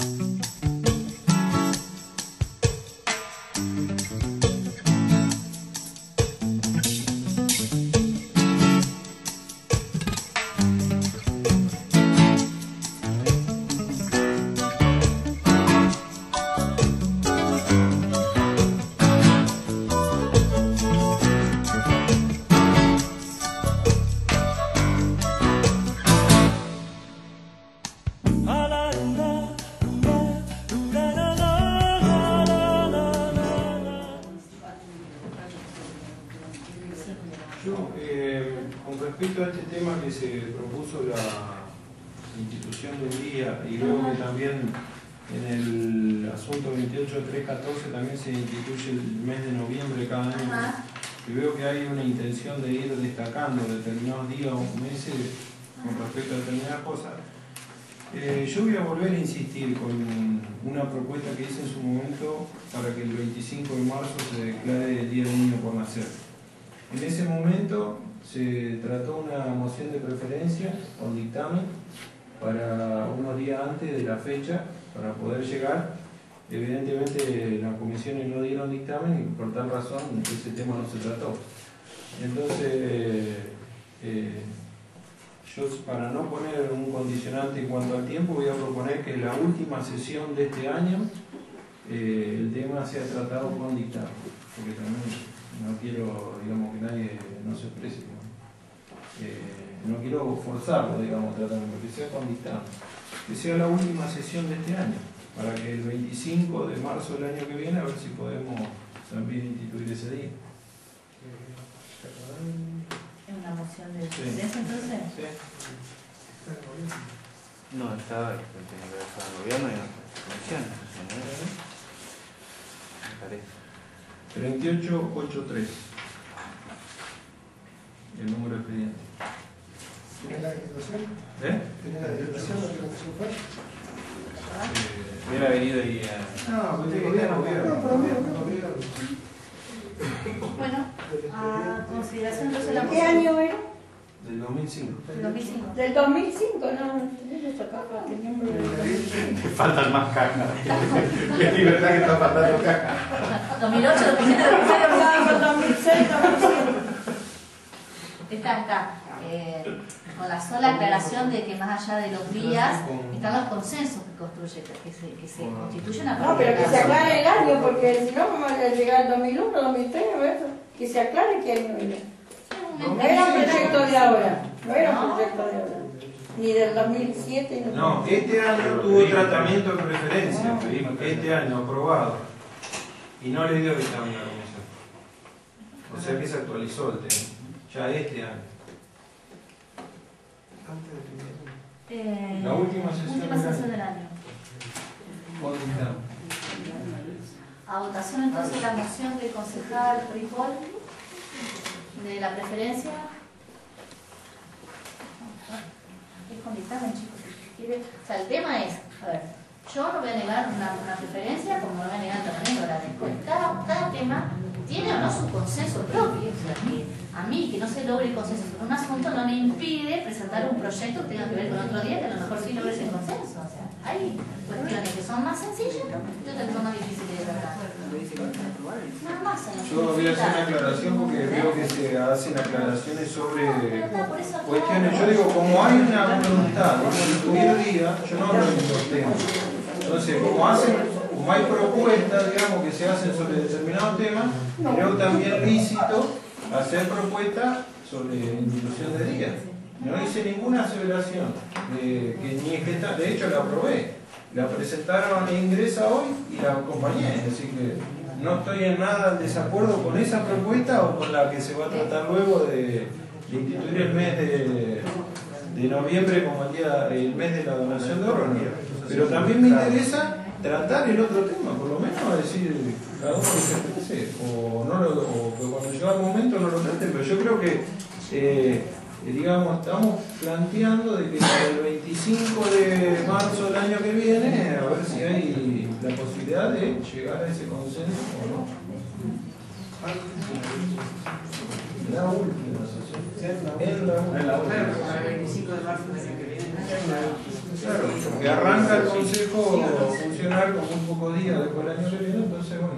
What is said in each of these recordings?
Yo, determinados días o meses con respecto a determinadas cosas. Eh, yo voy a volver a insistir con una propuesta que hice en su momento para que el 25 de marzo se declare el Día del Niño por Nacer. En ese momento se trató una moción de preferencia con dictamen para unos días antes de la fecha para poder llegar. Evidentemente las comisiones no dieron dictamen y por tal razón ese tema no se trató. Entonces, eh, yo para no poner un condicionante en cuanto al tiempo voy a proponer que la última sesión de este año eh, el tema sea tratado con dictamen, porque también no quiero, digamos, que nadie no se exprese. ¿no? Eh, quiero forzarlo, digamos, tratamiento, que sea con dictamen. Que sea la última sesión de este año, para que el 25 de marzo del año que viene, a ver si podemos también instituir ese día. Es una moción de Sí. presidencia entonces. ¿Sí? No, está el gobierno y. Me parece. 3883. El número de expediente. ¿Tiene la legislación? ¿Eh? ¿Tiene la legislación? ¿La legislación fue? Eh, Hubiera venido y. eh, No, pues gobierno, No, gobierno. pero mira, no, mira. Bueno, a consideración entonces la ¿Qué año era? Del 2005. del 2005. Del 2005, no, tenemos acá, teníamos el 2005. Te faltan más cajas. Qué libertad que está faltando cajas. 2008, 2007, 2006, Hablábamos 2006, 2007. Está acá. Eh, con la sola aclaración de que más allá de los días están los consensos que construye, que se, que se constituye una No, pero que se aclare el año, porque si no vamos a llegar al 2001, 2003, o eso. Que se aclare año era. No era un proyecto de ahora, no era un proyecto de ahora. Ni del 2007, ni No, este año tuvo tratamiento de preferencia, este año aprobado. Y no le dio dictamen a la comisión. O sea que se actualizó el tema. Ya este año. Antes de primero. Eh, La última sesión última del año. sesión del año. A votación entonces la moción del concejal Ripoll de la preferencia. Es con dictamen, chicos. si quiere. O sea, el tema es, a ver, yo no voy a negar una, una preferencia como no voy a negar de la. Cada, cada tema tiene o no su consenso propio. O sea, que a mí que no se logre el consenso sobre un asunto no me impide presentar un proyecto que tenga que ver con otro día que a lo mejor sí logre ese consenso. O sea, hay cuestiones que son más sencillas y otras que son más difíciles de tratar. Nada más. en Yo voy a hacer una la aclaración porque veo que se hacen aclaraciones sobre cuestiones. Yo digo, como hay una voluntad de instituir día, yo no hablo de los temas. Entonces, como hacen, como hay propuestas, digamos, que se hacen sobre determinados temas, creo también lícito hacer propuestas sobre institución de día. No hice ninguna aseveración, de, que ni es que está, de hecho la aprobé. La presentaron e ingresa hoy y la acompañé, es decir que no estoy en nada en desacuerdo con esa propuesta o con la que se va a tratar luego de, instituir el mes de, de noviembre como el día el mes de la donación de órganos. Pero también me interesa tratar el otro tema, por lo menos decir cada uno o, no lo, o que cuando llega el momento no lo trate, pero yo creo que eh, digamos, estamos planteando de que para el 25 de marzo del año que viene, a ver si hay la posibilidad de llegar a ese consenso o no. La última. En la última. El 25 de marzo del año que viene. Claro, que arranca el consejo funcionar con muy pocos días después del año que viene, entonces bueno.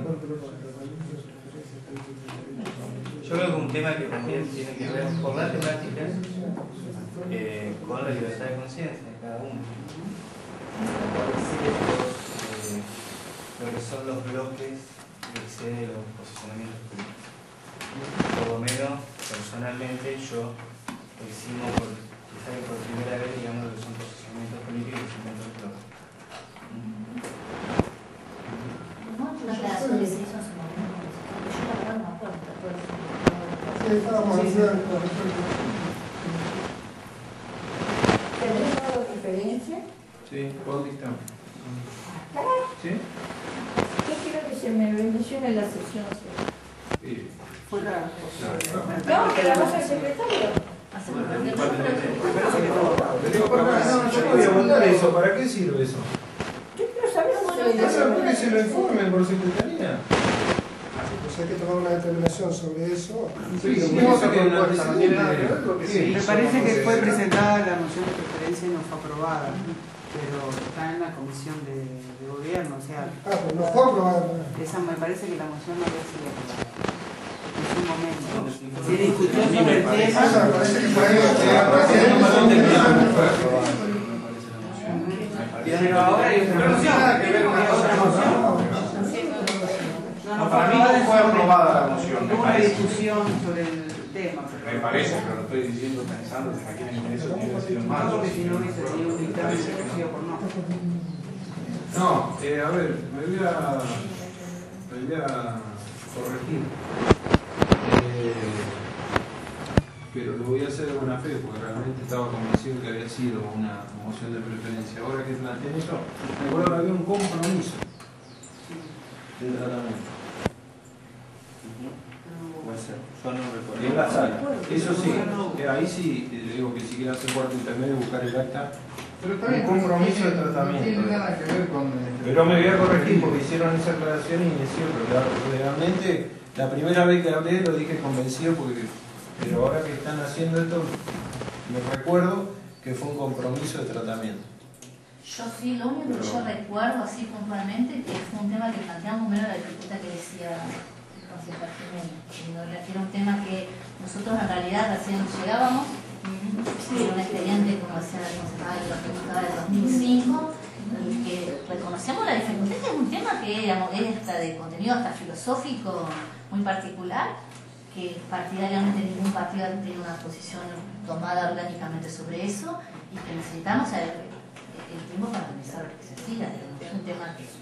Yo creo que un tema que también tiene que ver por la temática eh, con la libertad de conciencia de cada uno. Eh, lo que son los bloques de excede los posicionamientos políticos. Por lo menos, personalmente, yo eximo por, quizá que por primera vez, digamos, lo que son posicionamientos políticos y de bloques aclaración que se hizo en su momento. Yo la verdad no me acuerdo. ¿te acuerdas? Sí, estábamos con respecto. ¿Tenés algo diferencia? Sí, dictamen. ¿Sí? Yo quiero que se me mencione la sección. Sí. Fuera. No, que la vas al secretario. Que- eso, ¿para qué sirve eso? Yo quiero saber se No sé, que se lo informen por secretaría. Pues hay que tomar una determinación sobre eso. Sí, sí, no no tiene nada que ver con que Sí. Me parece que fue Se- presentada la moción de preferencia y no fue aprobada, pero está en la comisión de, de gobierno, o sea, Ah, pues no fue aprobada. esa me parece que la moción no había sido aprobada en su momento. Se discutió sobre el Ah, me parece que por ahí pero ahora hay otra moción. Hay otra moción. Para mí no fue aprobada la moción, me parece. discusión sobre el tema. pero- Me parece, pero lo estoy diciendo pensando que aquí en el eso tiene que ser más. No, porque si no hubiese tenido un dictamen sí o por no. No, eh, a ver, me voy a, me voy a corregir. Eh, pero lo voy a hacer de buena fe, porque realmente estaba convencido que había sido una moción de preferencia. Ahora que planteé eso, me acuerdo que había un compromiso de tratamiento. Yo no recuerdo. En la sala. Eso sí, eh, ahí sí, le digo que si quiere hacer cuarto intermedio, buscar el acta. Pero está Un compromiso de no tratamiento. tiene nada que ver con. este, Pero me voy a corregir porque hicieron esa aclaración y es cierto, claro, realmente la primera vez que hablé lo dije convencido porque, pero ahora que están haciendo esto, me recuerdo que fue un compromiso de tratamiento. Yo sí, lo único que yo recuerdo así puntualmente que fue un tema que planteamos primero la dificultad que decía que Era un tema que nosotros en realidad recién llegábamos, era un expediente, como decía nos preguntaba del 2005, y que reconocemos la dificultad, que es un tema que digamos, es hasta de contenido hasta filosófico muy particular, que partidariamente ningún partido tiene una posición tomada orgánicamente sobre eso, y que necesitamos el, el tiempo para analizar lo que se digamos, es un tema que...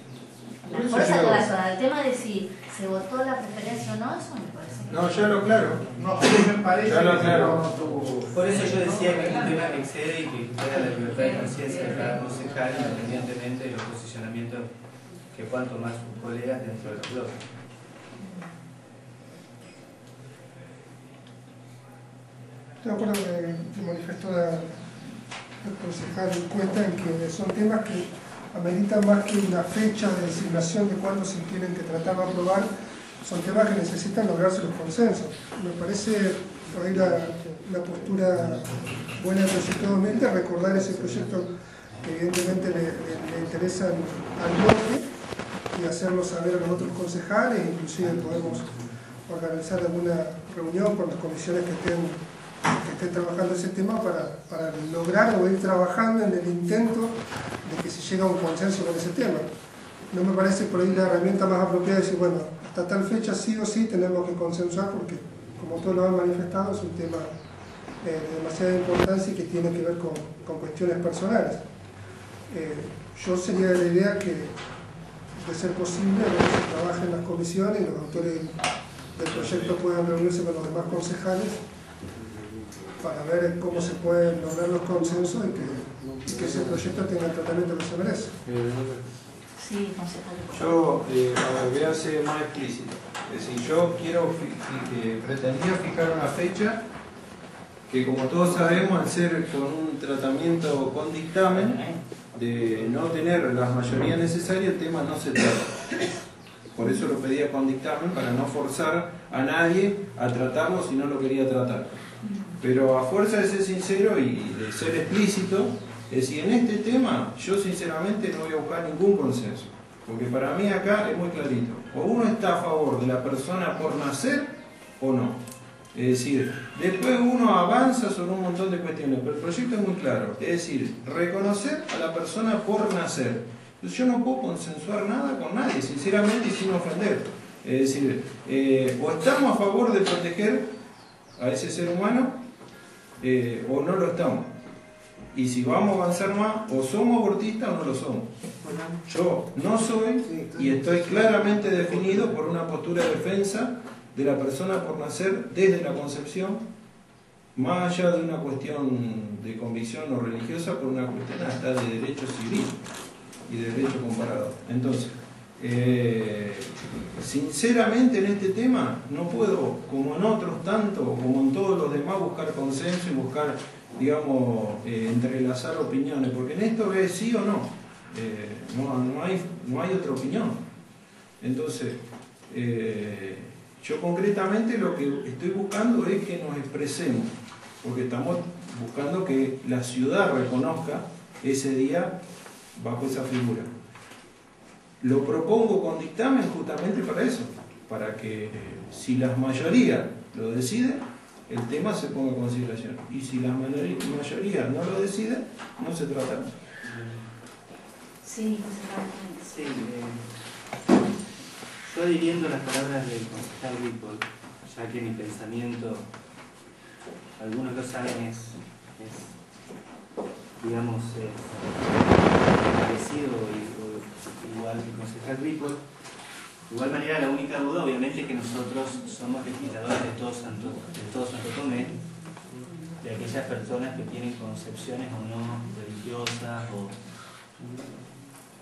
La Por eso fuerza digo- corazonal, el tema de si se votó la preferencia o no, eso me parece que... No, ya lo claro. No, a mí me parece Ya lo que aclaro. no tuvo. Por eso yo decía que es un tema que excede y que queda la libertad de conciencia de cada concejal independientemente de los posicionamientos que puedan tomar sus colegas dentro del bloque. Estoy de acuerdo que, que manifestó la, el concejal Cuesta en que son temas que ameritan más que una fecha de designación de cuándo se tienen que tratar o aprobar, son temas que necesitan lograrse los consensos. Me parece por ahí la, la postura buena 2020, recordar ese proyecto que evidentemente le, le- interesa al bloque y hacerlo saber a los otros concejales, inclusive podemos organizar alguna reunión con las comisiones que estén que estén trabajando ese tema para, lograr o ir trabajando en el intento de que se llegue a un consenso con ese tema. No me parece por ahí la herramienta más apropiada decir, bueno, hasta tal fecha sí o sí tenemos que consensuar porque, como todos lo han manifestado, es un tema eh, de demasiada importancia y que tiene que ver con, con cuestiones personales. Eh, yo sería de la idea que, de ser posible, que se trabaje en las comisiones y los autores del proyecto puedan reunirse con los demás concejales para ver cómo se pueden lograr los consensos y que, y que ese proyecto tenga el tratamiento que se merece. Sí. Yo eh, voy a ser más explícito. Es decir, yo quiero, fi- fi- eh, pretendía fijar una fecha que como todos sabemos, al ser con un tratamiento con dictamen, de no tener las mayorías necesarias, el tema no se trata. Por eso lo pedía con dictamen, para no forzar a nadie a tratarlo si no lo quería tratar. Pero a fuerza de ser sincero y de ser explícito, Es decir, en este tema yo sinceramente no voy a buscar ningún consenso, porque para mí acá es muy clarito. O uno está a favor de la persona por nacer o no. Es decir, después uno avanza sobre un montón de cuestiones, pero el proyecto es muy claro. Es decir, reconocer a la persona por nacer. Entonces yo no puedo consensuar nada con nadie, sinceramente y sin ofender. Es decir, eh, o estamos a favor de proteger a ese ser humano eh, o no lo estamos. Y si vamos a avanzar más, o somos abortistas o no lo somos. Yo no soy y estoy claramente definido por una postura de defensa de la persona por nacer desde la concepción, más allá de una cuestión de convicción o religiosa, por una cuestión hasta de derecho civil y de derecho comparado. Entonces, eh, sinceramente en este tema no puedo, como en otros tanto, como en todos los demás, buscar consenso y buscar, digamos, eh, entrelazar opiniones, porque en esto es sí o no, eh, no, no, hay, no hay otra opinión. Entonces, yo concretamente lo que estoy buscando es que nos expresemos, porque estamos buscando que la ciudad reconozca ese día bajo esa figura. Lo propongo con dictamen justamente para eso, para que eh, si la mayoría lo decide, el tema se ponga en consideración. Y si la mayoría no lo decide, no se trata. Sí, sí eh, yo adhiriendo las palabras del concejal Ripoll, ya que mi pensamiento, algunos lo saben, es, digamos, parecido y igual que el concejal Ripoll. De igual manera, la única duda, obviamente, es que nosotros somos legisladores de todo Santo, de todo Santo Tomé, de aquellas personas que tienen concepciones o no religiosas o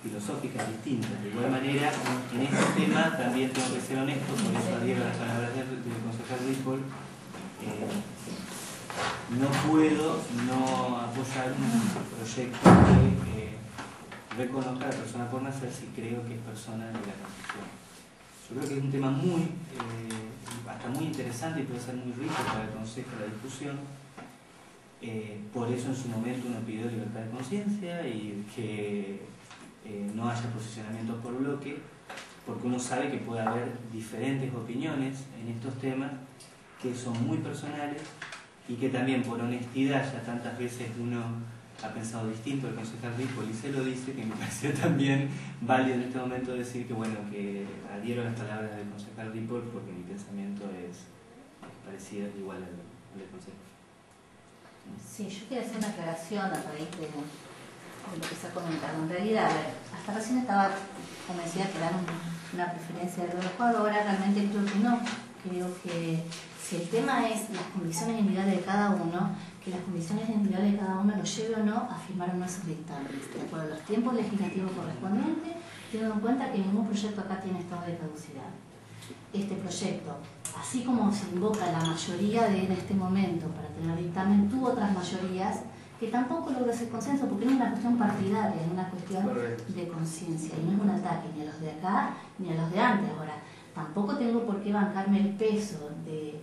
filosóficas distintas. De igual manera, en este tema también tengo que ser honesto, por eso adhiero las palabras del, concejal Ripoll. Eh, no puedo no apoyar un proyecto que reconozca a la persona por nacer si creo que es persona de la Constitución. Yo creo que es un tema muy, eh, hasta muy interesante y puede ser muy rico para el Consejo la discusión. Eh, por eso en su momento uno pidió libertad de conciencia y que eh, no haya posicionamientos por bloque, porque uno sabe que puede haber diferentes opiniones en estos temas que son muy personales y que también por honestidad ya tantas veces uno ha pensado distinto el concejal Ripoll y se lo dice, que me pareció también válido en este momento decir que bueno, que adhiero a las palabras del concejal Ripoll porque mi pensamiento es, parecido igual al, del concejal. Sí, yo quiero hacer una aclaración a raíz de, lo que se ha comentado. En realidad, hasta recién estaba convencida que dar una preferencia de los ahora realmente creo que no. Creo que si el tema es las condiciones individuales de cada uno, que las condiciones individuales de cada uno lo lleve o no a firmar uno de esos dictámenes, de acuerdo a los tiempos legislativos correspondientes, teniendo en cuenta que ningún proyecto acá tiene estado de caducidad. Este proyecto, así como se invoca la mayoría de en este momento para tener dictamen, tuvo otras mayorías que tampoco logró ese consenso porque no es una cuestión partidaria, es una cuestión de conciencia y no es un ataque ni a los de acá ni a los de antes. Ahora, tampoco tengo por qué bancarme el peso de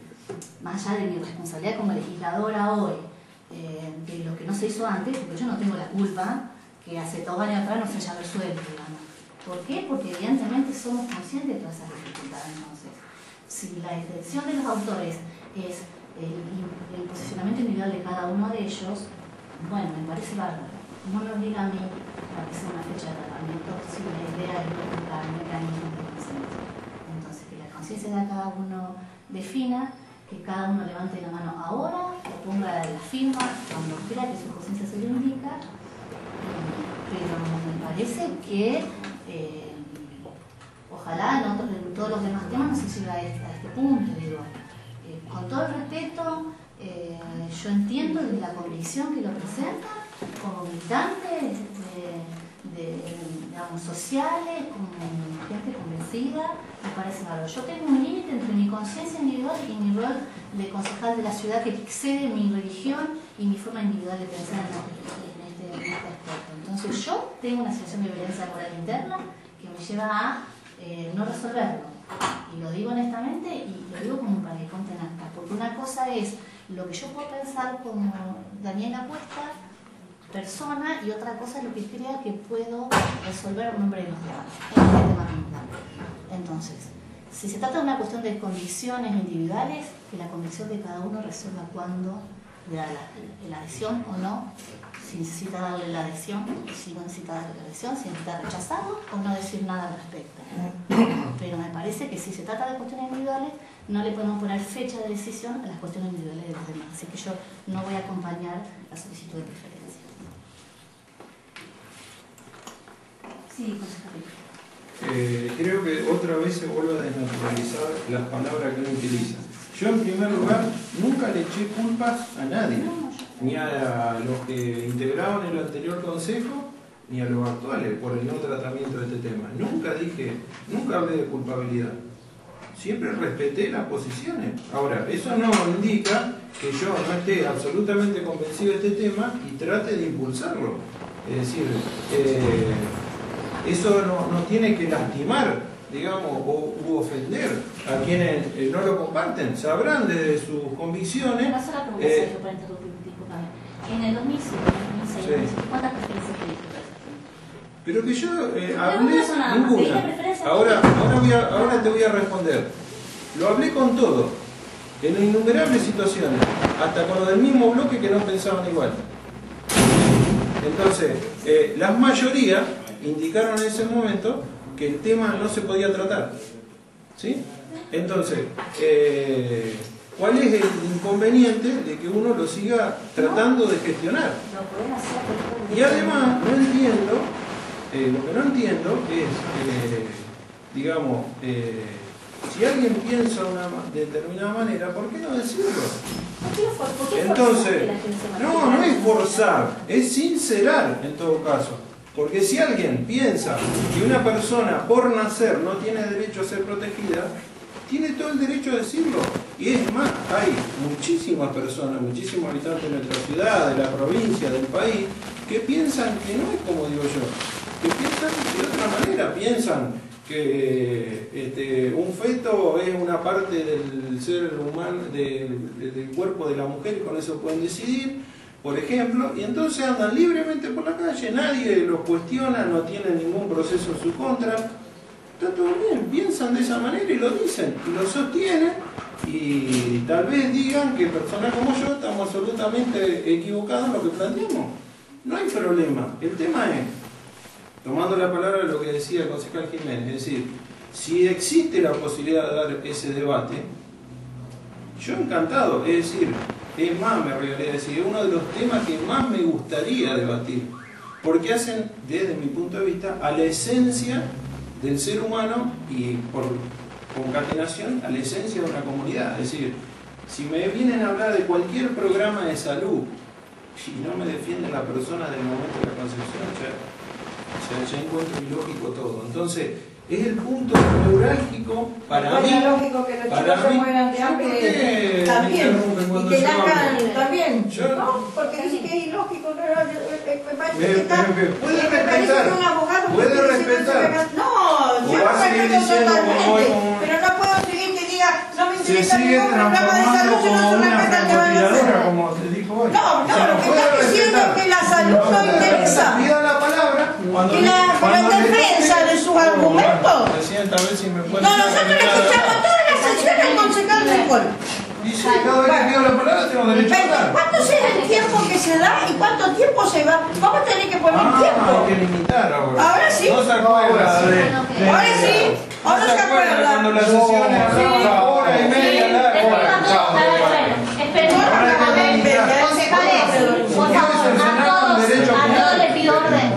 más allá de mi responsabilidad como legisladora hoy, eh, de lo que no se hizo antes, porque yo no tengo la culpa que hace dos años atrás no se haya resuelto, digamos. ¿Por qué? Porque evidentemente somos conscientes de todas esas dificultades. Entonces, si la intención de los autores es el, posicionamiento individual de cada uno de ellos, bueno, me parece bárbaro. No me obliga a mí a que sea una fecha de tratamiento si la idea es buscar mecanismos de consenso. Entonces, que la conciencia de cada uno defina que cada uno levante la mano ahora o ponga la firma cuando crea que su conciencia se lo indica, pero me parece que eh, ojalá en, todos los demás temas no se llegue a este, punto, eh, con todo el respeto, eh, yo entiendo la convicción que lo presenta como militante de, digamos, sociales, como gente convencida, me parece malo. Yo tengo un límite entre mi conciencia individual y mi rol de concejal de la ciudad que excede mi religión y mi forma individual de pensar en este, en este, aspecto. Entonces yo tengo una situación de violencia laboral interna que me lleva a eh, no resolverlo. Y lo digo honestamente y lo digo como para que conten acta. Porque una cosa es lo que yo puedo pensar como Daniela Cuesta persona y otra cosa es lo que crea que puedo resolver en nombre de los demás, este. Entonces, si se trata de una cuestión de condiciones individuales, que la convicción de cada uno resuelva cuándo le da la, la adhesión o no, si necesita darle la adhesión, si no necesita darle la adhesión, si necesita rechazarlo o no decir nada al respecto. Pero me parece que si se trata de cuestiones individuales, no le podemos poner fecha de decisión a las cuestiones individuales de los demás. Así que yo no voy a acompañar la solicitud de preferencia. Sí. Eh, creo que otra vez se vuelve a desnaturalizar las palabras que uno utiliza. Yo en primer lugar nunca le eché culpas a nadie, ni a los que integraban el anterior consejo, ni a los actuales por el no tratamiento de este tema. Nunca dije, nunca hablé de culpabilidad. Siempre respeté las posiciones. Ahora, eso no indica que yo no esté absolutamente convencido de este tema y trate de impulsarlo. Es decir, eh, eso no, no tiene que lastimar, digamos, o u ofender a quienes eh, no lo comparten. Sabrán desde sus convicciones. Una sola pregunta, eh, Sergio, para interrumpir, discúlpame. En el 2005, en el 2006, Sí. 2007, ¿cuántas preferencias te diste? Pero que yo eh, hablé no ninguna. Ahora, ahora, voy a- ahora te voy a responder. Lo hablé con todo, en innumerables situaciones, hasta con lo del mismo bloque que no pensaban igual. Entonces, eh, las mayorías indicaron en ese momento que el tema no se podía tratar. ¿Sí? Entonces, eh, ¿cuál es el inconveniente de que uno lo siga tratando de gestionar? Y además, no entiendo, eh, lo que no entiendo es, eh, digamos, si alguien piensa de una ma- determinada manera, ¿por qué no decirlo? ¿Por qué for- por qué Entonces, no, no es forzar, es sincerar en todo caso. Porque si alguien piensa que una persona por nacer no tiene derecho a ser protegida, tiene todo el derecho a decirlo. Y es más, hay muchísimas personas, muchísimos habitantes de nuestra ciudad, de la provincia, del país, que piensan que no es como digo yo, que piensan de otra manera, piensan que este, un feto es una parte del ser humano, del cuerpo de la mujer, y con eso pueden decidir, por ejemplo, y entonces andan libremente por la calle, nadie los cuestiona, no tienen ningún proceso en su contra, está todo bien, piensan de esa manera y lo dicen, y lo sostienen, y tal vez digan que personas como yo estamos absolutamente equivocados en lo que planteamos. No hay problema, el tema es, tomando la palabra de lo que decía el concejal Jiménez, es decir, si existe la posibilidad de dar ese debate, yo encantado, es decir, es más, me regalé decir, es uno de los temas que más me gustaría debatir, porque hacen, desde mi punto de vista, a la esencia del ser humano y por concatenación a la esencia de una comunidad. Es decir, si me vienen a hablar de cualquier programa de salud y no me defienden la persona del momento de la concepción, ya, ya, ya encuentro ilógico todo. Entonces, es el punto neurálgico para mí. Es lógico que los para chicos se mí- mueran de ¿Por hambre qué me también. Y que hablo? también. Yo- No, porque dice que es ilógico. No, eh, me parece que está- puede respetar. que un abogado Puede respetar. no yo respeto totalmente. Pero no puedo seguir que diga, no me interesa ningún programa de salud no francotiradora, como se dijo hoy. No, no, lo que está diciendo es que la salud no interesa. La palabra cuando Que la- defensa sus argumentos. Presidenta, a ver si me puede No, nosotros le escuchamos todas las sesiones al concejal del gol. Y si cada vez que pido la palabra tengo derecho a hablar. ¿Cuánto será el tiempo que se da y cuánto tiempo se va? Vamos a tener que poner Ah, hay tiempo. que limitar ahora. Ahora sí. No se acuerda de... de- Ahora sí, ahora se acuerda acuerda. cuando las sesiones hablaban hora y media larga. Concejales, por favor, a todos, a todos les pido orden.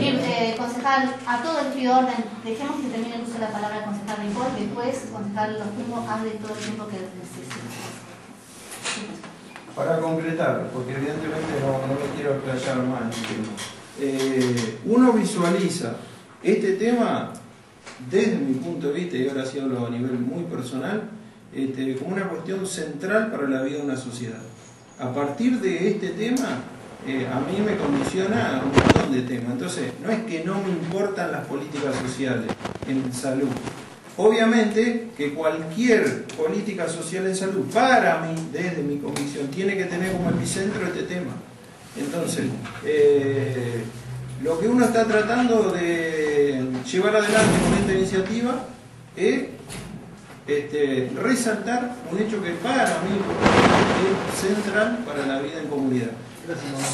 Eh, concejal, a todos les pido orden. Dejemos que termine el uso de la palabra concejal Rincón, después concejal Los Tumbos hable todo el tiempo que necesite. Para concretar, porque evidentemente no, no me quiero explayar más en el tema. Eh, uno visualiza este tema desde mi punto de vista, y ahora sí hablo a nivel muy personal, este, como una cuestión central para la vida de una sociedad. A partir de este tema, eh, a mí me condiciona un montón de temas. Entonces, no es que no me importan las políticas sociales en salud. Obviamente que cualquier política social en salud, para mí, desde mi convicción, tiene que tener como epicentro este tema. Entonces, eh, lo que uno está tratando de llevar adelante con esta iniciativa es este, resaltar un hecho que para mí es central para la vida en comunidad.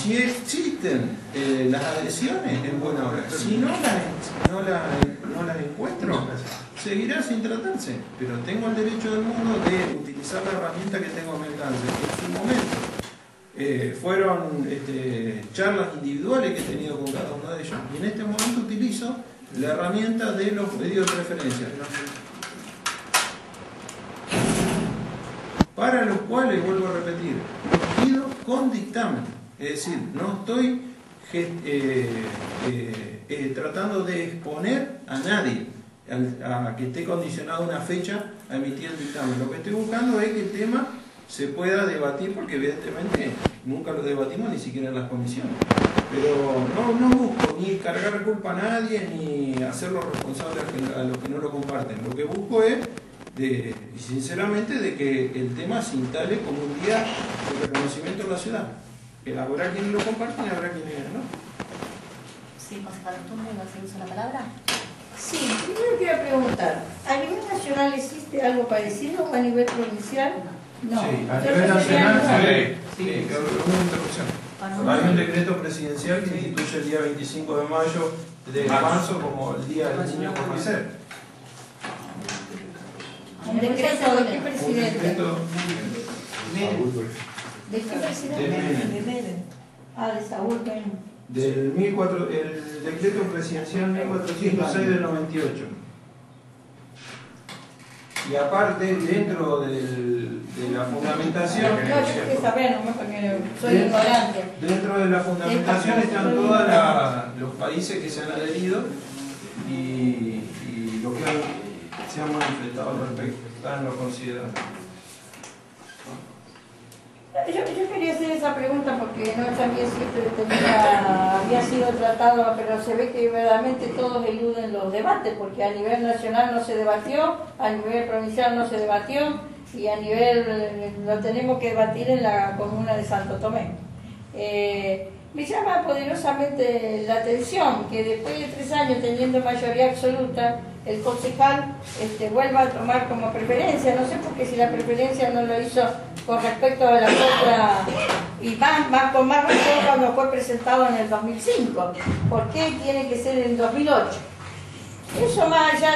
Si existen eh, las adhesiones, en buena hora. Si no las, no no encuentro, seguirá sin tratarse. Pero tengo el derecho del mundo de utilizar la herramienta que tengo a mi alcance. En su momento eh, fueron este, charlas individuales que he tenido con cada uno de ellos. Y en este momento utilizo la herramienta de los pedidos de preferencia. Para los cuales, vuelvo a repetir, pido con dictamen. Es decir, no estoy eh, eh, eh, tratando de exponer a nadie a, que esté condicionado una fecha a emitir el dictamen. Lo que estoy buscando es que el tema se pueda debatir, porque evidentemente nunca lo debatimos ni siquiera en las comisiones. Pero no, no busco ni cargar culpa a nadie ni hacerlo responsable a, los que no lo comparten. Lo que busco es, de, sinceramente, de que el tema se instale como un día de reconocimiento en la ciudad. Que habrá quienes lo comparten y habrá quienes no. Sí, concejal Tumbe, ¿no se usa la palabra? Sí, primero quiero preguntar, ¿a nivel nacional existe algo parecido o a nivel provincial? No. Sí, a nivel nacional, sí, sí, una interrupción. Hay un decreto presidencial que instituye el día 25 de mayo de marzo como el Día del Niño por Nacer. ¿Un decreto de qué Un presidente? decreto ¿De qué presidente? de Menem, Ah, de Saúl Menem. del 1400 el decreto presidencial 1406 del 98. Y aparte, dentro del- de la fundamentación, No, yo quería saber, no porque soy ignorante. dentro de la fundamentación están todos los países que se han adherido y, y lo que han- se han manifestado al respecto. Están los considerados. Yo, quería hacer esa pregunta porque no sabía si esto tenía- había sido tratado, pero se ve que verdaderamente todos eluden los debates, porque a nivel nacional no se debatió, a nivel provincial no se debatió y a nivel eh, lo tenemos que debatir en la comuna de Santo Tomé. Eh, me llama poderosamente la atención que después de tres años teniendo mayoría absoluta, el concejal este, vuelva a tomar como preferencia. No sé por qué si la preferencia no lo hizo con respecto a la otra, y más, con más razón cuando fue presentado en el 2005. ¿Por qué tiene que ser en 2008? Eso más allá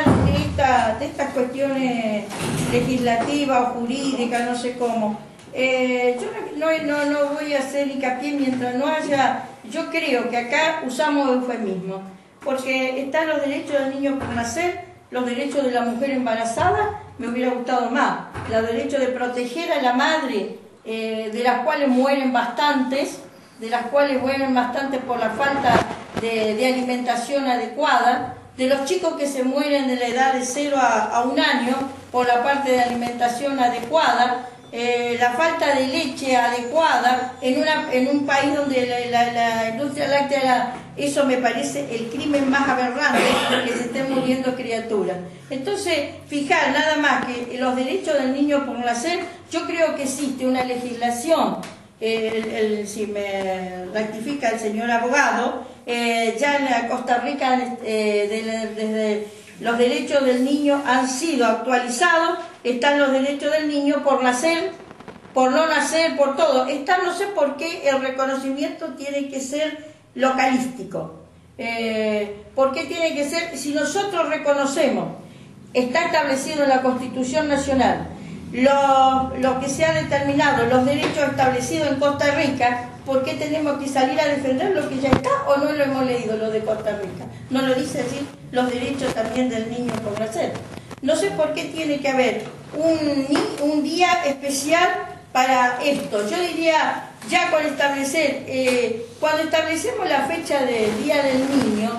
de estas cuestiones legislativas o jurídicas, no sé cómo. Eh, yo no, no, no voy a hacer hincapié mientras no haya, yo creo que acá usamos eufemismo, porque están los derechos del niño por nacer, los derechos de la mujer embarazada, me hubiera gustado más, los derechos de proteger a la madre, eh, de las cuales mueren bastantes, de las cuales mueren bastantes por la falta de, alimentación adecuada, de los chicos que se mueren de la edad de 0 a, a un año por la parte de alimentación adecuada, eh, la falta de leche adecuada en, un país donde la, la- industria láctea, eso me parece el crimen más aberrante que se estén muriendo criaturas. Entonces, fijar nada más que los derechos del niño por nacer, yo creo que existe una legislación el- si me rectifica el señor abogado, eh, ya en Costa Rica eh, de la- desde los derechos del niño han sido actualizados, están los derechos del niño por nacer, por no nacer, por todo. Están, no sé por qué el reconocimiento tiene que ser localístico. Eh, ¿Por qué tiene que ser? Si nosotros reconocemos, está establecido en la Constitución Nacional, lo, que se ha determinado, los derechos establecidos en Costa Rica, ¿por qué tenemos que salir a defender lo que ya está o no lo hemos leído, lo de Costa Rica? No lo dice así los derechos también del niño por nacer. No sé por qué tiene que haber un, un día especial para esto. Yo diría, ya con establecer, eh, cuando establecemos la fecha del Día del Niño,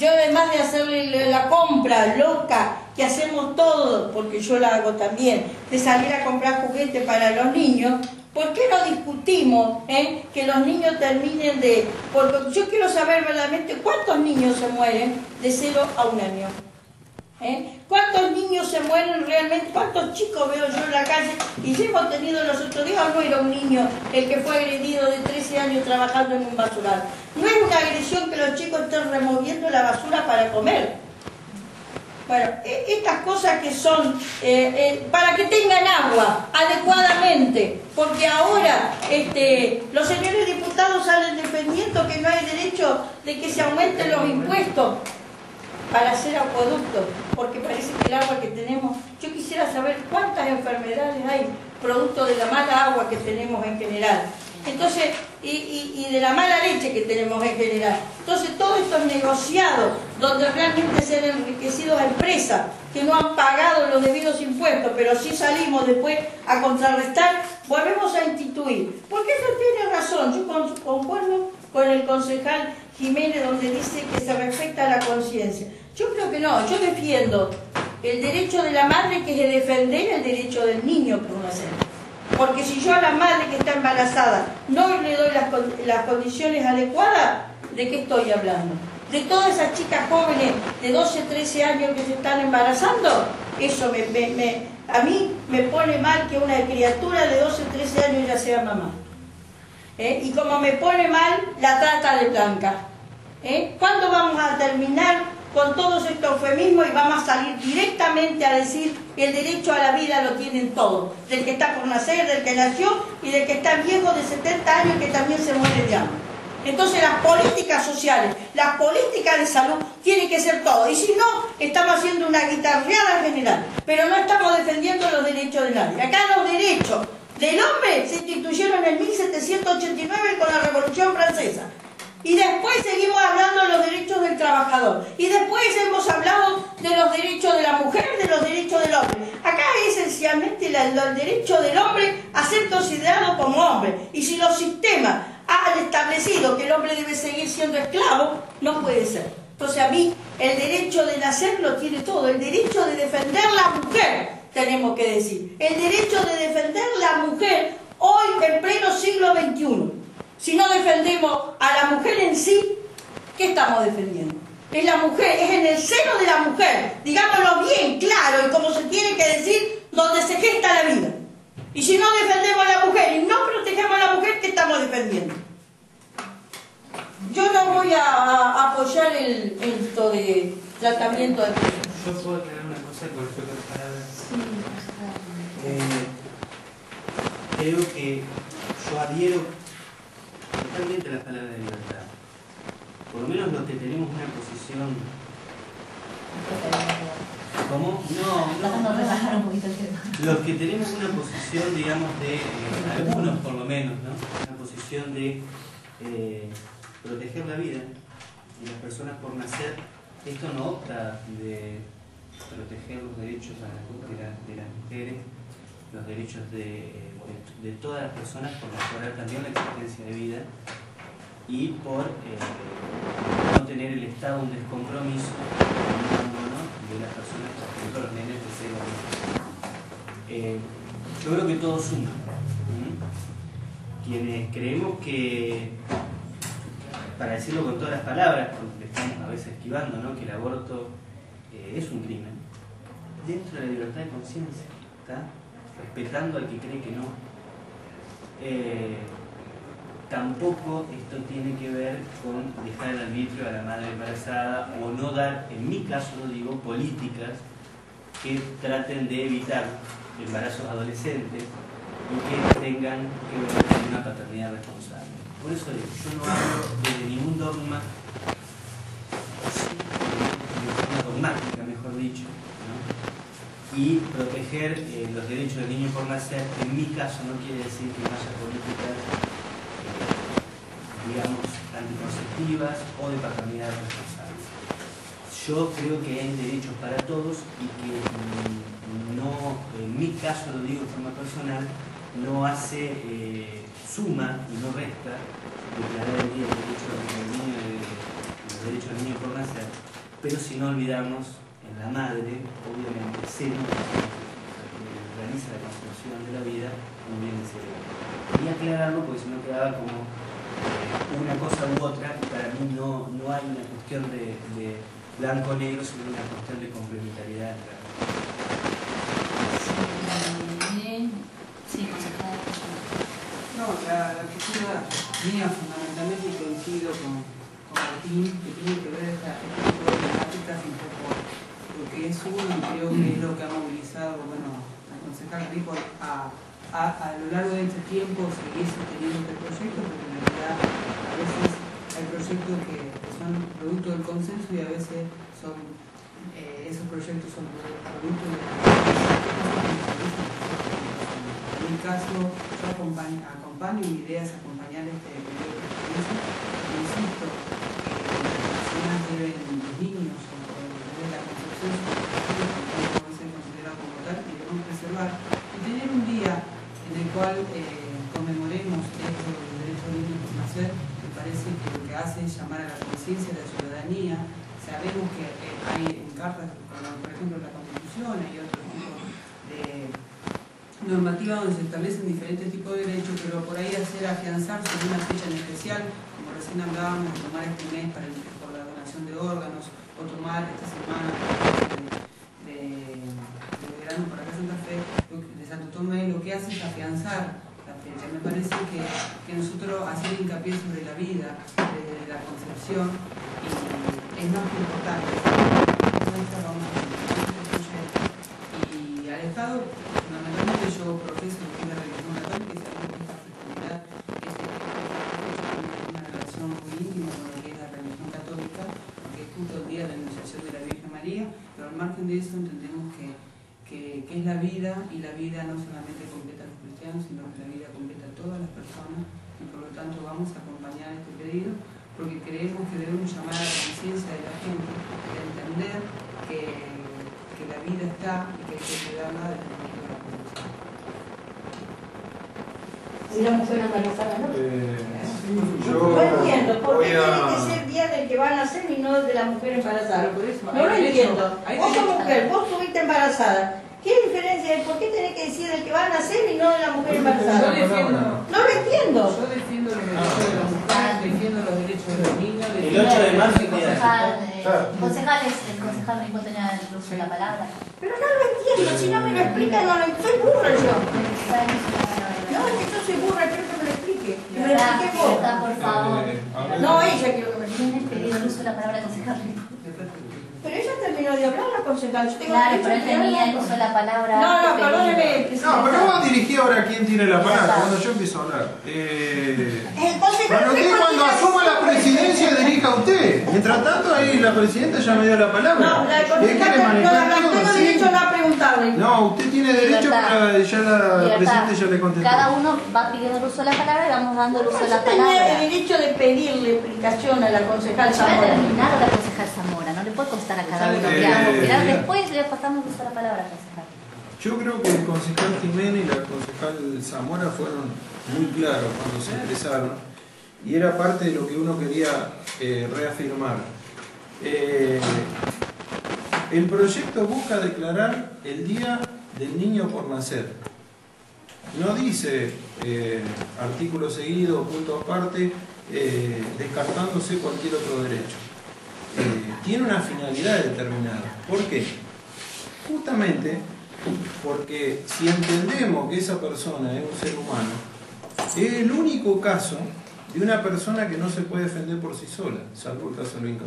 yo además de hacerle la compra loca que hacemos todos, porque yo la hago también, de salir a comprar juguetes para los niños, ¿por qué no discutimos eh, que los niños terminen de... Porque yo quiero saber verdaderamente cuántos niños se mueren de 0 a un año. ¿Eh? ¿Cuántos niños se mueren realmente? ¿Cuántos chicos veo yo en la calle? Y si hemos tenido los otros días, no era un niño el que fue agredido de 13 años trabajando en un basural. No es una agresión que los chicos estén removiendo la basura para comer. Bueno, e- estas cosas que son eh, eh, para que tengan agua adecuadamente, porque ahora este, los señores diputados salen defendiendo que no hay derecho de que se aumenten los impuestos para hacer acueductos, porque parece que el agua que tenemos, yo quisiera saber cuántas enfermedades hay producto de la mala agua que tenemos en general. Entonces, y, de la mala leche que tenemos en general. Entonces, todo esto es negociado, donde realmente se han enriquecido a empresas que no han pagado los debidos impuestos, pero sí salimos después a contrarrestar, volvemos a instituir. Porque eso tiene razón, yo con- concuerdo con el concejal Jiménez donde dice que se respeta la conciencia. Yo creo que no, yo defiendo el derecho de la madre que es de defender el derecho del niño por nacer. Porque si yo a la madre que está embarazada no le doy las, las condiciones adecuadas, ¿de qué estoy hablando? De todas esas chicas jóvenes de 12, 13 años que se están embarazando, eso me, me- me- a mí me pone mal que una criatura de 12, 13 años ya sea mamá. ¿Eh? Y como me pone mal la trata de blanca. ¿eh? ¿Cuándo vamos a terminar con todos estos eufemismos y vamos a salir directamente a decir que el derecho a la vida lo tienen todos? Del que está por nacer, del que nació y del que está viejo de 70 años y que también se muere de hambre. Entonces las políticas sociales, las políticas de salud tienen que ser todo. Y si no, estamos haciendo una guitarreada general, pero no estamos defendiendo los derechos de nadie. Acá los derechos del hombre se instituyeron en 1789 con la Revolución Francesa. Y después seguimos hablando de los derechos del trabajador. Y después hemos hablado de los derechos de la mujer, de los derechos del hombre. Acá es esencialmente la- el derecho del hombre a ser considerado como hombre. Y si los sistemas han establecido que el hombre debe seguir siendo esclavo, no puede ser. Entonces a mí el derecho de nacer lo tiene todo. El derecho de defender la mujer, tenemos que decir. El derecho de defender la mujer hoy en pleno siglo XXI. Si no defendemos a la mujer en sí, ¿qué estamos defendiendo? Es la mujer, es en el seno de la mujer, digámoslo bien, claro, y como se tiene que decir, donde se gesta la vida. Y si no defendemos a la mujer y no protegemos a la mujer, ¿qué estamos defendiendo? Yo no voy a, apoyar el esto de tratamiento de a las palabras. Eh, creo que yo adhiero totalmente a las palabras de libertad. Por lo menos los que tenemos una posición. ¿Cómo? No, no. Los que tenemos una posición, digamos, de, eh, algunos por lo menos, ¿no? Una posición de eh, proteger la vida y las personas por nacer, esto no opta de proteger los derechos de, la- de la- de las mujeres, los derechos de, de- de todas las personas por mejorar también la existencia de vida y por eh, no tener el Estado un descompromiso de las personas, por ejemplo, los nenes de 0 años. Eh, yo creo que todo suma. Quienes creemos que, para decirlo con todas las palabras, porque estamos a veces esquivando, ¿no? que el aborto eh, es un crimen, dentro de la libertad de conciencia, ¿está? Respetando al que cree que no. Eh, tampoco esto tiene que ver con dejar el arbitrio a la madre embarazada o no dar, en mi caso lo digo, políticas que traten de evitar embarazos adolescentes y que tengan que ver con una paternidad responsable. Por eso digo, yo no hablo desde ningún dogma, de forma dogmática, mejor dicho, ¿no? Y proteger eh, los derechos del niño por nacer, en mi caso no quiere decir que no haya políticas, eh, digamos, anticonceptivas o de paternidad responsable. Yo creo que hay derechos para todos y que mm, no, en mi caso lo digo de forma personal, no hace eh, suma y no resta declarar el día el derecho del niño, del por nacer, pero sin olvidarnos en la madre, obviamente, seno que realiza la construcción de la vida, como bien decía y aclararlo porque si no quedaba como eh, una cosa u otra y para mí no, no hay una cuestión de, de- blanco-negro sobre una cuestión de complementariedad. Sí, sí, concejal. No, la, la postura mía fundamentalmente coincido con, con Martín, que tiene que ver esta, este tipo de temáticas un poco lo que es uno y creo que es lo que ha movilizado, bueno, la concejal dijo a, a, a lo largo de este tiempo seguir sosteniendo este proyecto, porque en realidad a veces hay proyectos que, son producto del consenso y a veces son eh, esos proyectos son producto de en mi caso, yo acompaño, acompaño mi idea es acompañar este periodo de experiencia. Insisto, que las personas deben, los niños o desde la y tener un día en el cual eh, conmemoremos estos derechos de niños por nacer, me parece que lo que hace es llamar a la conciencia de la ciudadanía. Sabemos que eh, hay en cartas, por ejemplo la Constitución, hay otros tipos de normativa donde se establecen diferentes tipos de derechos, pero por ahí hacer afianzar sobre una fecha en especial, como recién hablábamos, tomar este mes para por la donación de órganos, o tomar esta semana de, de, de verano para acá Santa Fe, lo que- de Santo Tomé, lo que hace es afianzar la fecha. Me parece que, que nosotros hacer hincapié sobre la vida, desde la concepción, y es más que importante. Nosotros vamos a y al Estado, fundamentalmente yo profeso en la religión católica y sabemos que esta festividad es una relación muy íntima con lo que es la religión católica, porque es justo el día de la Anunciación de la Virgen María, pero al margen de eso entendemos que, que, que es la vida y la vida no solamente completa a los cristianos, sino que la vida completa a todas las personas y por lo tanto vamos a acompañar este pedido porque creemos que debemos llamar a la conciencia de la gente, de entender que, que la vida está y que hay que cuidarla desde el de la conducta. Y la mujer embarazada, ¿no? Eh, No entiendo, ¿por qué a- tiene que ser día del que van a nacer y no de la mujer embarazada? Eso, No lo entiendo. Vos sos mujer, vos estuviste embarazada. ¿Qué diferencia hay? ¿Por qué tenés que decir del que va a nacer y no de la mujer Yo embarazada? defiendo, No lo entiendo. yo defiendo los derechos de las mujeres, defiendo los derechos de los niños. El defiendo 8 de marzo queda. Concejal, eh, Claro. concejales, el concejal Rico tenía el uso de la palabra. Pero no lo entiendo. Si no me lo explican, no lo Soy burra yo. Concejal, el. No, es que yo soy burra, quiero que me lo explique. Que me lo explique vos. por favor. No, ella quiero que me lo explique. Tiene pedido el uso de la palabra concejal Rico. Pero ella terminó de hablar, la concejal. Yo tengo Claro, derecho pero a él tenía uso de la palabra. No, no, perdóneme. No, pero vamos a dirigir ahora a quién tiene la palabra, cuando yo empiezo a hablar. Eh, El concejal bueno, usted cuando tiene- asuma la presidencia dirija usted. Mientras tanto, ahí la presidenta ya me dio la palabra. No, la ¿Qué quiere concejal terminó de manejar hablar. todo? Tengo Sí. derecho a no preguntarle. No, usted tiene derecho, pero ya la Libertad. presidenta ya le contestó. Cada uno va pidiendo el uso de la palabra y vamos dando el uso de la Yo tenía el palabra. derecho de pedirle explicación a la concejal Ya ha Zamora. terminado la concejal Zamora, no le puede a cada uno que Eh, eh, Después le pasamos el uso de la palabra, concejal. Yo creo que el concejal Jiménez y la concejal Zamora fueron muy claros cuando se expresaron y era parte de lo que uno quería eh, reafirmar. Eh, el proyecto busca declarar el Día del Niño por Nacer. No dice eh, artículo seguido, punto aparte, descartándose cualquier otro derecho. Eh, tiene una finalidad determinada. ¿Por qué? Justamente porque si entendemos que esa persona es un ser humano, es el único caso de una persona que no se puede defender por sí sola, salvo el caso de.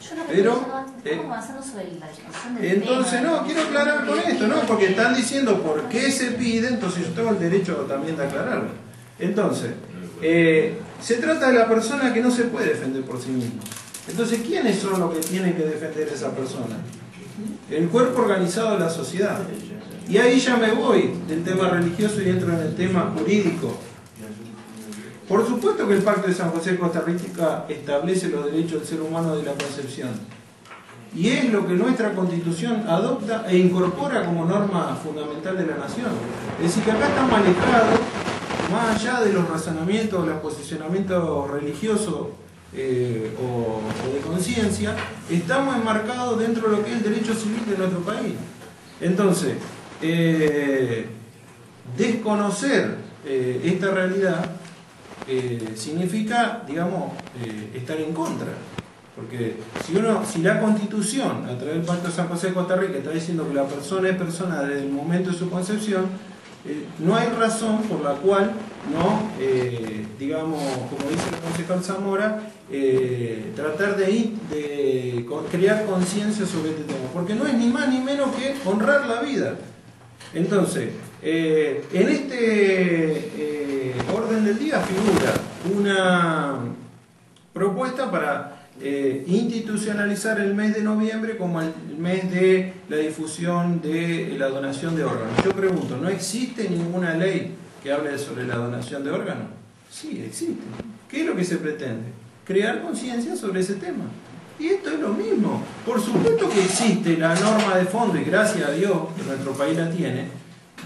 Yo no Pero, eh, avanzando sobre la discusión del Entonces, no, quiero aclarar con esto, ¿no? Porque están diciendo por qué se pide, entonces yo tengo el derecho también de aclararlo. Entonces, eh, se trata de la persona que no se puede defender por sí misma. Entonces, ¿quiénes son los que tienen que defender a esa persona? El cuerpo organizado de la sociedad. Y ahí ya me voy del tema religioso y entro en el tema jurídico. Por supuesto que el Pacto de San José de Costa Rica establece los derechos del ser humano de la concepción. Y es lo que nuestra constitución adopta e incorpora como norma fundamental de la nación. Es decir, que acá está manejado, más allá de los razonamientos, los posicionamientos religiosos eh, o, de conciencia, estamos enmarcados dentro de lo que es el derecho civil de nuestro país. Entonces, eh, desconocer eh, esta realidad significa, digamos, estar en contra. Porque si uno, si la constitución, a través del Pacto de San José de Costa Rica, está diciendo que la persona es persona desde el momento de su concepción, eh, no hay razón por la cual, no, eh, digamos, como dice el concejal Zamora, eh, tratar de, de crear conciencia sobre este tema. Porque no es ni más ni menos que honrar la vida. Entonces, en este orden del día figura una propuesta para eh, institucionalizar el mes de noviembre como el mes de la difusión de la donación de órganos. Yo pregunto, ¿no existe ninguna ley que hable sobre la donación de órganos? Sí, existe. ¿Qué es lo que se pretende? Crear conciencia sobre ese tema. Y esto es lo mismo. Por supuesto que existe la norma de fondo, y gracias a Dios que nuestro país la tiene,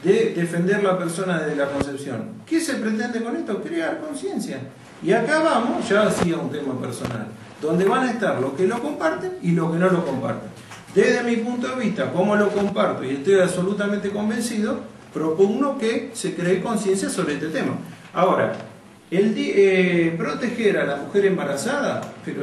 de defender la persona desde la concepción. ¿Qué se pretende con esto? Crear conciencia. Y acá vamos, ya hacía un tema personal, donde van a estar los que lo comparten y los que no lo comparten. Desde mi punto de vista, como lo comparto y estoy absolutamente convencido, propongo que se cree conciencia sobre este tema. Ahora, el eh, proteger a la mujer embarazada, pero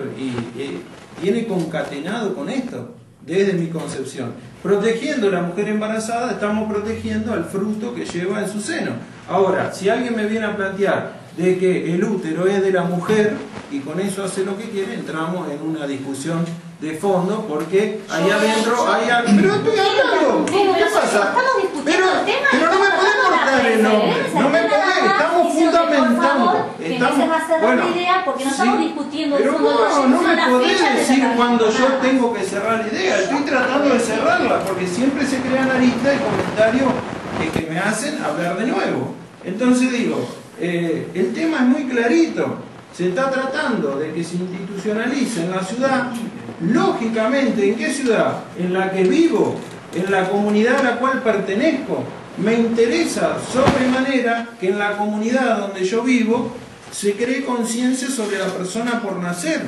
viene concatenado con esto, desde mi concepción. Protegiendo a la mujer embarazada, estamos protegiendo al fruto que lleva en su seno. Ahora, si alguien me viene a plantear de que el útero es de la mujer y con eso hace lo que quiere, entramos en una discusión de fondo porque ahí Yo- adentro hay algo. Pero estoy hablando, ¿cómo Pero te pasa? Estamos discutiendo Pero, pero no me podés cortar el nombre, no me podés, estamos fundamentando. estamos- empieces a cerrar bueno, la idea porque no sí, estamos discutiendo el Pero no, no me podés decir cuando yo tengo que cerrar la idea, estoy tratando de cerrarla porque siempre se crean aristas y comentarios que, que me hacen hablar de nuevo. Entonces digo, eh, el tema es muy clarito. Se está tratando de que se institucionalice en la ciudad, lógicamente, ¿en qué ciudad? En la que vivo, en la comunidad a la cual pertenezco. Me interesa sobremanera que en la comunidad donde yo vivo se cree conciencia sobre la persona por nacer.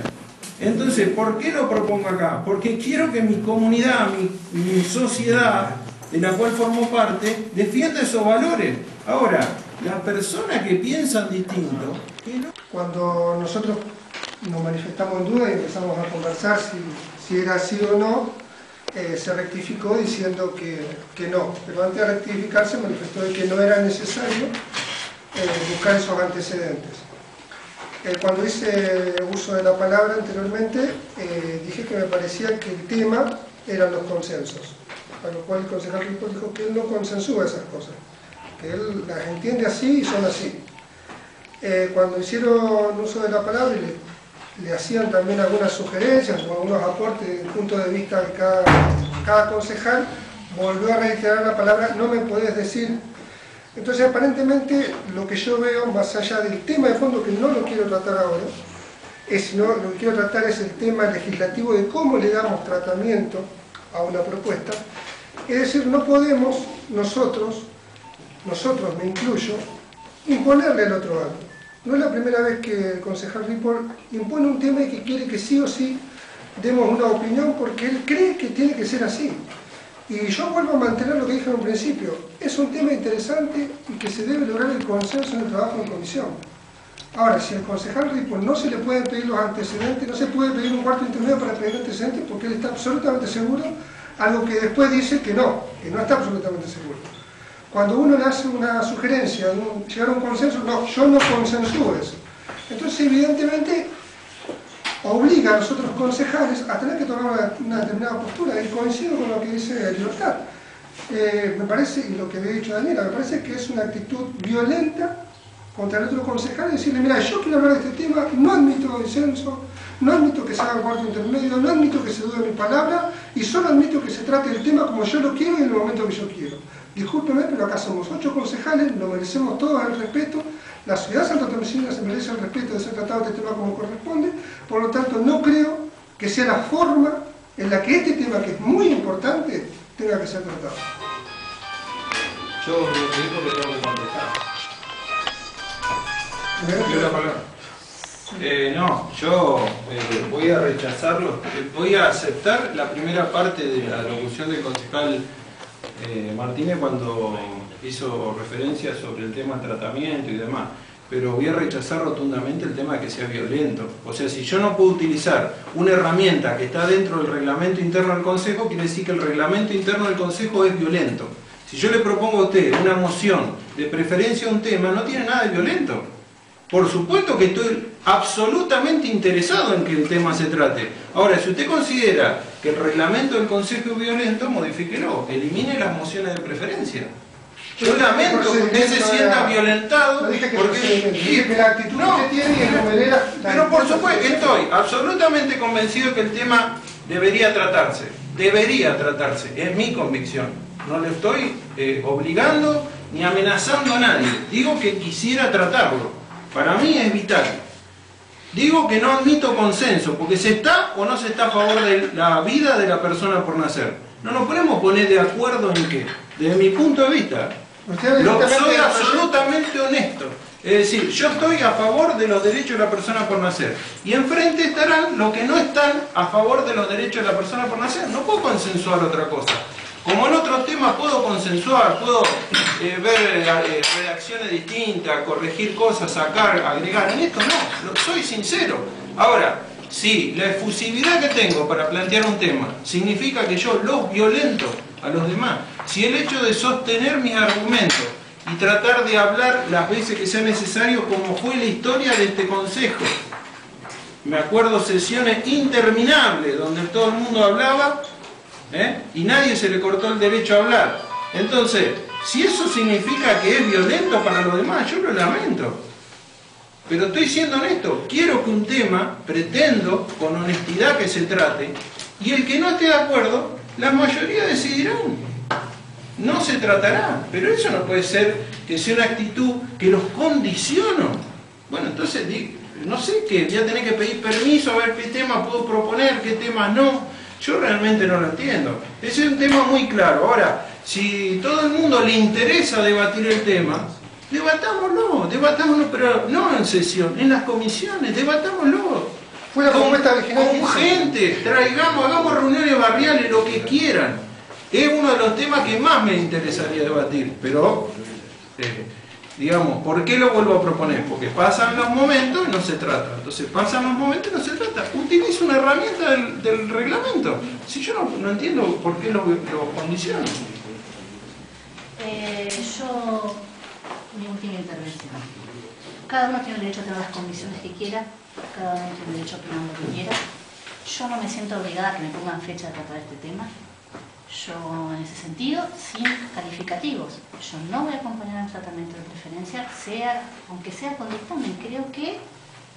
Entonces, ¿por qué lo propongo acá? Porque quiero que mi comunidad, mi, mi sociedad, de la cual formo parte, defienda esos valores. Ahora, las personas que piensan distinto, Cuando nosotros nos manifestamos en duda y empezamos a conversar si, era así o no, eh, se rectificó diciendo que, que no. Pero antes de rectificar se manifestó que no era necesario eh, buscar esos antecedentes. Eh, cuando hice uso de la palabra anteriormente, dije que me parecía que el tema eran los consensos. A lo cual el concejal dijo que él no consensúa esas cosas, que él las entiende así y son así. Eh, cuando hicieron uso de la palabra y le, le hacían también algunas sugerencias o algunos aportes del punto de vista de cada, cada concejal, volvió a reiterar la palabra no me podés decir. Entonces aparentemente lo que yo veo, más allá del tema de fondo que no lo quiero tratar ahora, es, sino lo que quiero tratar es el tema legislativo de cómo le damos tratamiento a una propuesta. Es decir, no podemos nosotros, nosotros me incluyo, imponerle al otro algo. No es la primera vez que el concejal Ripoll impone un tema y que quiere que sí o sí demos una opinión porque él cree que tiene que ser así. Y yo vuelvo a mantener lo que dije en un principio. Es un tema interesante y que se debe lograr el consenso en el trabajo en comisión. Ahora, si al concejal Ripoll no se le pueden pedir los antecedentes, no se puede pedir un cuarto intermedio para pedir antecedentes porque él está absolutamente seguro, algo que después dice que no, que no está absolutamente seguro. Cuando uno le hace una sugerencia, llegar a un consenso, no, yo no consensúo eso. Entonces, evidentemente, obliga a los otros concejales a tener que tomar una, una determinada postura, y coincido con lo que dice Libertad. Eh, me parece, y lo que había dicho Daniela, me parece que es una actitud violenta contra el otro concejal y decirle, mira, yo quiero hablar de este tema, no admito disenso, no admito que se haga un cuarto intermedio, no admito que se dude mi palabra y solo admito que se trate el tema como yo lo quiero y en el momento que yo quiero. Discúlpeme, pero acá somos ocho concejales, lo merecemos todos el respeto, la ciudad Santa Tomecina se merece el respeto de ser tratado este tema como corresponde, por lo tanto no creo que sea la forma en la que este tema, que es muy importante, tenga que ser tratado. Yo digo que tengo que contestar. Palabra. Eh, no, yo eh, voy a rechazarlo. Eh, voy a aceptar la primera parte de la locución del concejal eh, Martínez cuando hizo referencia sobre el tema tratamiento y demás. pero voy a rechazar rotundamente el tema de que sea violento. O sea, si yo no puedo utilizar una herramienta que está dentro del reglamento interno del Consejo, quiere decir que el reglamento interno del Consejo es violento. Si yo le propongo a usted una moción de preferencia a un tema, no tiene nada de violento. Por supuesto que estoy absolutamente interesado en que el tema se trate. Ahora, si usted considera que el reglamento del Consejo violento, modifíquelo, elimine las mociones de preferencia. Yo lamento que usted se sienta violentado No dije que porque... dije que la actitud No, que tiene y el novelera... pero por supuesto, estoy absolutamente convencido que el tema debería tratarse. Debería tratarse, es mi convicción. No le estoy eh, obligando ni amenazando a nadie. Digo que quisiera tratarlo. Para mí es vital. Digo que no admito consenso, porque se está o no se está a favor de la vida de la persona por nacer. No nos podemos poner de acuerdo en qué. Desde mi punto de vista, lo, soy absolutamente honesto. Es decir, yo estoy a favor de los derechos de la persona por nacer. Y enfrente estarán los que no están a favor de los derechos de la persona por nacer. No puedo consensuar otra cosa. Como en otros temas puedo consensuar, puedo eh, ver eh, redacciones distintas, corregir cosas, sacar, agregar. En esto no, soy sincero. Ahora, si la efusividad que tengo para plantear un tema significa que yo los violento a los demás, si el hecho de sostener mis argumentos y tratar de hablar las veces que sea necesario como fue la historia de este consejo, me acuerdo sesiones interminables donde todo el mundo hablaba ¿eh? y nadie se le cortó el derecho a hablar. Entonces, si eso significa que es violento para los demás, yo lo lamento. Pero estoy siendo honesto, quiero que un tema, pretendo con honestidad que se trate, y el que no esté de acuerdo, la mayoría decidirán. No se tratará, pero eso no puede ser que sea una actitud que los condiciono. Bueno, entonces, no sé qué, voy a tener que pedir permiso a ver qué tema puedo proponer, qué tema no. Yo realmente no lo entiendo. Ese es un tema muy claro. Ahora, si todo el mundo le interesa debatir el tema, debatámoslo, debatámoslo, pero no en sesión, en las comisiones, debatámoslo. Fue la propuesta original Con gente, traigamos, hagamos reuniones barriales, lo que quieran. Es uno de los temas que más me interesaría debatir, pero, eh, digamos, ¿por qué lo vuelvo a proponer? Porque pasan los momentos y no se trata. Entonces, pasan los momentos y no se trata. Utiliza una herramienta del, reglamento. Si yo no, no entiendo por qué lo, lo condiciono. Eh, yo, mi última intervención. Cada uno tiene el derecho a tener las condiciones que quiera, cada uno tiene el derecho a opinar lo que quiera. Yo no me siento obligada a que me pongan fecha de tratar este tema. Yo, en ese sentido, sin calificativos. Yo no voy a acompañar el tratamiento de preferencia, sea, aunque sea con dictamen. Creo que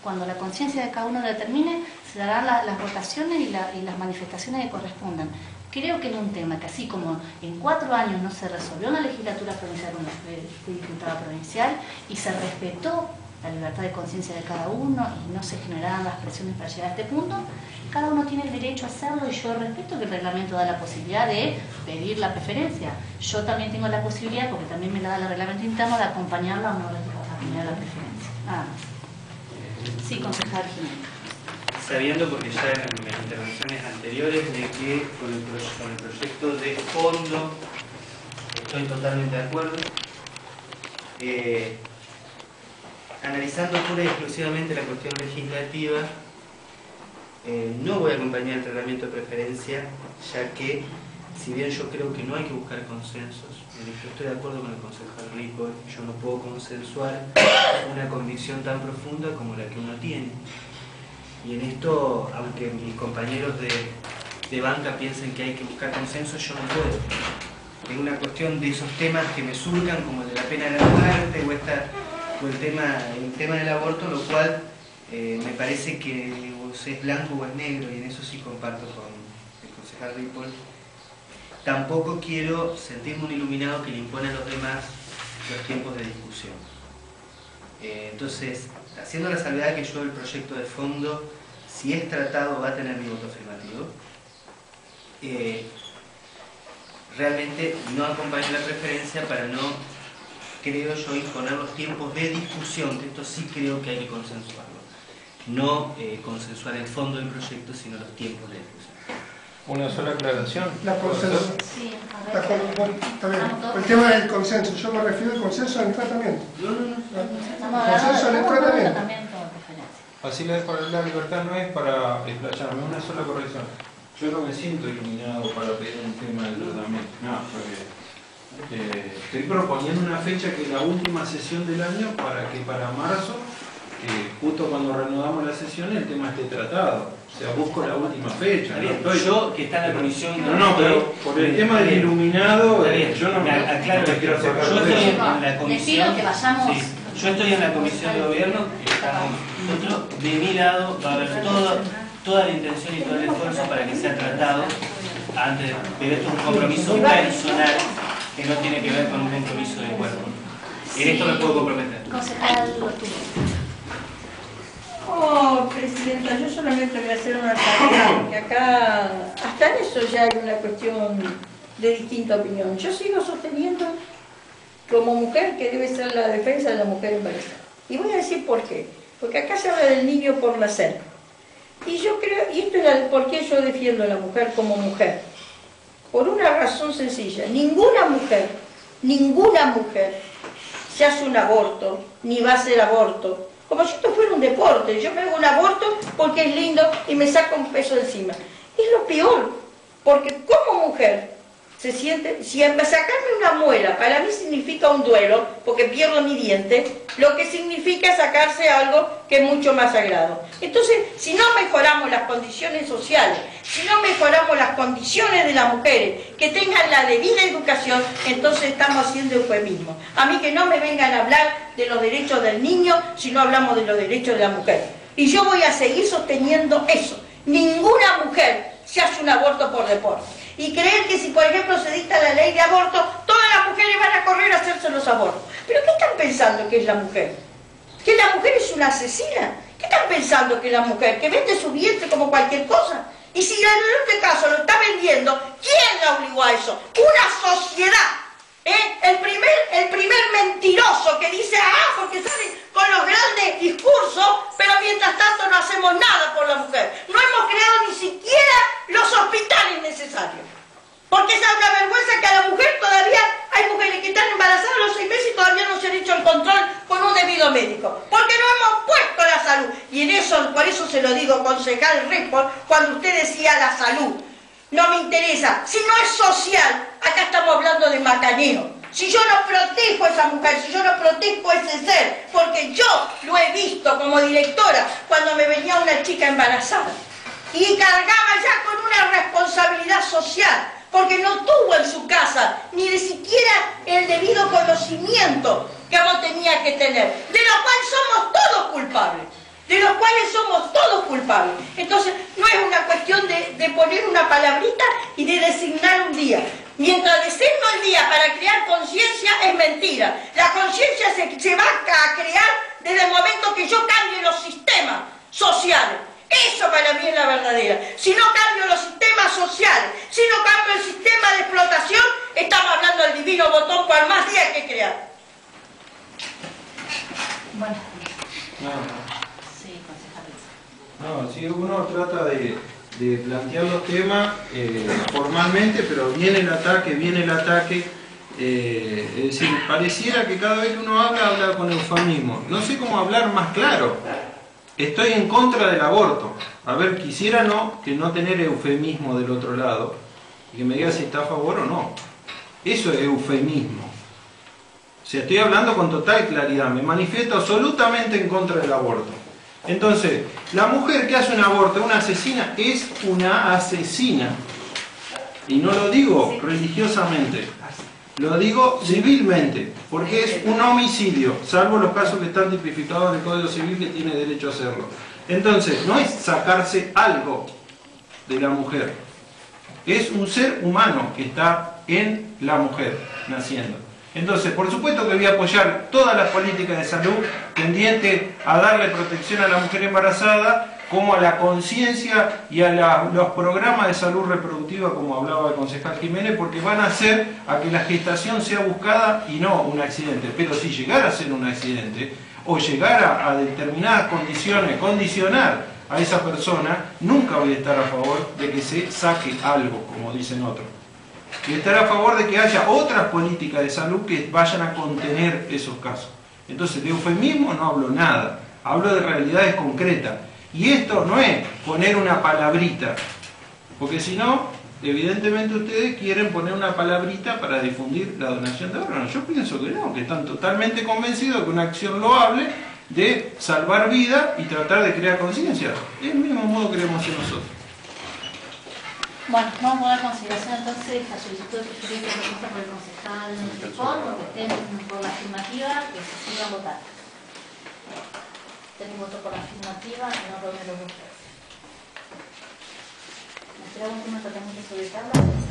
cuando la conciencia de cada uno determine, se darán la- las votaciones y, la- y las manifestaciones que correspondan. Creo que en un tema que así como en cuatro años no se resolvió en la legislatura provincial fue, fui diputada provincial y se respetó la libertad de conciencia de cada uno y no se generaron las presiones para llegar a este punto, cada uno tiene el derecho a hacerlo y yo respeto que el reglamento da la posibilidad de pedir la preferencia. Yo también tengo la posibilidad, porque también me la da el reglamento interno, de acompañarla o no acompañar la preferencia. Nada más. Sí, concejal Jiménez. sabiendo, porque ya en mis intervenciones anteriores, de que con el, pro- con el proyecto de fondo estoy totalmente de acuerdo. Eh, analizando pura y exclusivamente la cuestión legislativa, eh, no voy a acompañar el tratamiento de preferencia, ya que, si bien yo creo que no hay que buscar consensos, que estoy de acuerdo con el concejal Rico, yo no puedo consensuar una convicción tan profunda como la que uno tiene. Y en esto, aunque mis compañeros de, de banca piensen que hay que buscar consenso, yo no puedo. Es una cuestión de esos temas que me surcan, como el de la pena de la muerte o, esta, o el, tema, el tema del aborto, lo cual eh, me parece que o es blanco o es negro, y en eso sí comparto con el concejal Ripoll. Tampoco quiero sentirme un iluminado que le impone a los demás los tiempos de discusión. Eh, entonces, haciendo la salvedad que yo el proyecto de fondo, si es tratado, va a tener mi voto afirmativo. Eh, realmente no acompaño la preferencia para no, creo yo, imponer los tiempos de discusión, que esto sí creo que hay que consensuarlo. No eh, consensuar el fondo del proyecto, sino los tiempos de discusión. Una sola aclaración. La consenso. Sí, a Está, ver. está bien. El tema del consenso, yo me refiero al consenso en el tratamiento. Estamos hablando de Consenso en el no tratamiento. Así la, la libertad no es para explayarme, una sola corrección. Yo no me siento iluminado para pedir un tema del tratamiento. No, porque eh, estoy proponiendo una fecha que es la última sesión del año para que para marzo, que justo cuando reanudamos la sesión, el tema esté tratado. O sea, busco la última fecha. Yo que está en la comisión. No, no, pero por el tema del iluminado, eh, yo no me aclaro, no me quiero yo estoy en la comisión. que vayamos. Sí, yo estoy en la comisión de gobierno, nosotros, de mi lado va a haber todo, toda la intención y todo el esfuerzo para que sea tratado antes, de- pero esto es un compromiso personal que no tiene que ver con un compromiso de cuerpo. En esto me puedo comprometer. Oh, Presidenta, yo solamente voy a hacer una tarea, porque acá, hasta en eso ya hay una cuestión de distinta opinión. Yo sigo sosteniendo como mujer que debe ser la defensa de la mujer embarazada. Y voy a decir por qué. Porque acá se habla del niño por nacer. Y yo creo, y esto es la- por qué yo defiendo a la mujer como mujer. Por una razón sencilla. Ninguna mujer, ninguna mujer se hace un aborto, ni va a hacer aborto. Como si esto fuera un deporte. Yo me hago un aborto porque es lindo y me saco un peso encima. Es lo peor, porque como mujer se siente, si sacarme una muela para mí significa un duelo, porque pierdo mi diente, lo que significa sacarse algo que es mucho más sagrado. Entonces, si no mejoramos las condiciones sociales, si no mejoramos las condiciones de las mujeres, que tengan la debida educación, entonces estamos haciendo eufemismo. A mí que no me vengan a hablar de los derechos del niño si no hablamos de los derechos de la mujer. Y yo voy a seguir sosteniendo eso. Ninguna mujer se hace un aborto por deporte. Y creer que si, por ejemplo, se dicta la ley de aborto, todas las mujeres van a correr a hacerse los abortos. ¿Pero qué están pensando que es la mujer? ¿Que la mujer es una asesina? ¿Qué están pensando que es la mujer? ¿Que vende su vientre como cualquier cosa? Y si en este caso lo está vendiendo, ¿quién la obligó a eso? Una sociedad. ¿Eh? El, primer, el primer mentiroso que dice, ah, porque sale con los grandes discursos, pero mientras tanto no hacemos nada por la mujer. No hemos creado ni siquiera los hospitales necesarios. Porque es una vergüenza que a la mujer todavía hay mujeres que están embarazadas a los seis meses y todavía no se han hecho el control con un debido médico. Porque no hemos puesto la salud. Y en eso, por eso se lo digo, concejal Ripoll, cuando usted decía la salud. No me interesa. Si no es social, acá estamos hablando de macaneo. Si yo no protejo a esa mujer, si yo no protejo a ese ser, porque yo lo he visto como directora cuando me venía una chica embarazada y cargaba ya con una responsabilidad social, porque no tuvo en su casa ni de siquiera el debido conocimiento que vos tenías que tener, de lo cual somos todos culpables, de los cuales somos todos culpables. Entonces, no es una cuestión de, de poner una palabrita y de designar un día. Mientras designo el día para crear conciencia, es mentira. La conciencia se, se va a crear desde el momento que yo cambie los sistemas sociales. Eso para mí es la verdadera. Si no cambio los sistemas sociales, si no cambio el sistema de explotación, estamos hablando del divino botón cual más día hay que crear. Bueno, No. No, si uno trata de, de plantear los temas eh, formalmente, pero viene el ataque, viene el ataque. eh, es decir, pareciera que cada vez que uno habla, habla con eufemismo. No sé cómo hablar más claro. Estoy en contra del aborto. A ver, quisiera no, que no tener eufemismo del otro lado y que me diga si está a favor o no. Eso es eufemismo. O sea, estoy hablando con total claridad. Me manifiesto absolutamente en contra del aborto. Entonces, la mujer que hace un aborto, una asesina, es una asesina. Y no lo digo religiosamente, lo digo civilmente, porque es un homicidio, salvo los casos que están tipificados en el Código Civil que tiene derecho a hacerlo. Entonces, no es sacarse algo de la mujer, es un ser humano que está en la mujer naciendo. Entonces, por supuesto que voy a apoyar todas las políticas de salud tendientes a darle protección a la mujer embarazada, como a la conciencia y a los programas de salud reproductiva, como hablaba el concejal Jiménez, porque van a hacer a que la gestación sea buscada y no un accidente. Pero si llegara a ser un accidente, o llegara a determinadas condiciones, condicionar a esa persona, nunca voy a estar a favor de que se saque algo, como dicen otros. Y estar a favor de que haya otras políticas de salud que vayan a contener esos casos. Entonces, de eufemismo no hablo nada, hablo de realidades concretas. Y esto no es poner una palabrita, porque si no, evidentemente ustedes quieren poner una palabrita para difundir la donación de órganos. Yo pienso que no, que están totalmente convencidos de que una acción loable de salvar vida y tratar de crear conciencia. Es el mismo modo que queremos hacer nosotros. Bueno, vamos a dar consideración entonces la solicitud de sugerencia propuesta por el concejal Ford, que estén por la afirmativa, que se siga a votar. Tengo voto por la afirmativa, no Romero López. Esperamos que un tratamiento sobre tabla.